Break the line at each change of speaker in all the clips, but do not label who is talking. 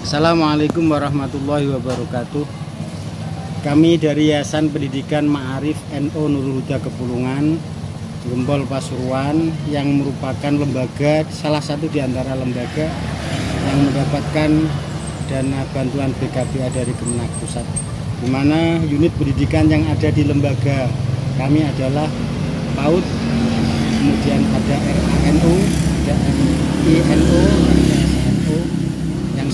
Assalamualaikum warahmatullahi wabarakatuh. Kami dari Yayasan Pendidikan Ma'arif NO Nurul Huda Kepulungan, Gempol Pasuruan yang merupakan lembaga salah satu di antara lembaga yang mendapatkan dana bantuan BKPA dari Kemenak Pusat. Di mana unit pendidikan yang ada di lembaga kami adalah PAUD, kemudian ada RANO, ada INO, ada yang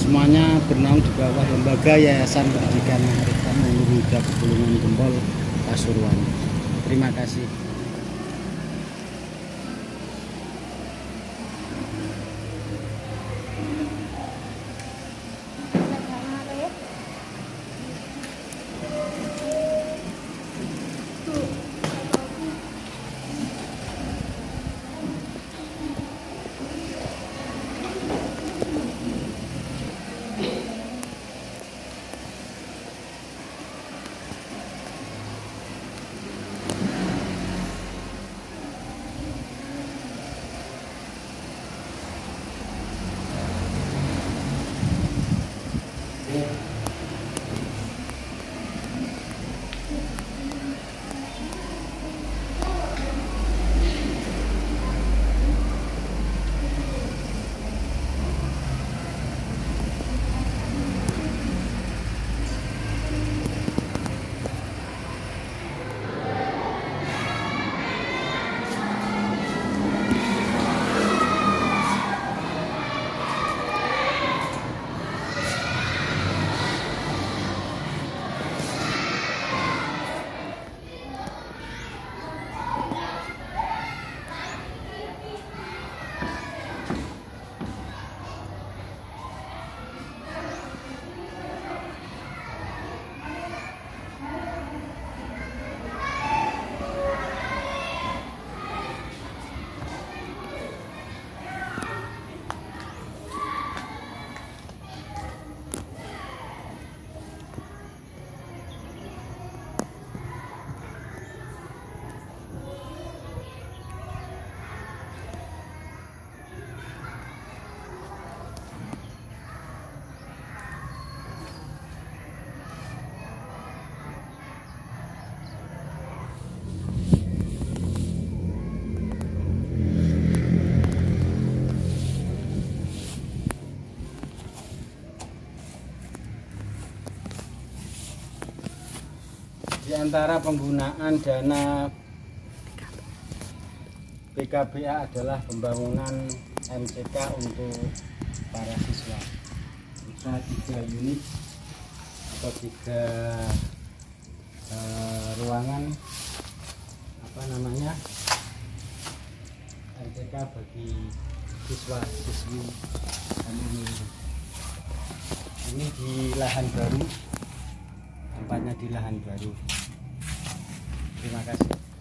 semuanya bernaung di bawah lembaga Yayasan Pendidikan Nurul Huda Kepulungan Gempol Pasuruan. Terima kasih. Di antara penggunaan dana BKBA adalah pembangunan MCK untuk para siswa. Bisa tiga unit atau tiga eh, ruangan apa namanya MCK bagi siswa siswi ini ini di lahan baru tempatnya di lahan baru. Terima kasih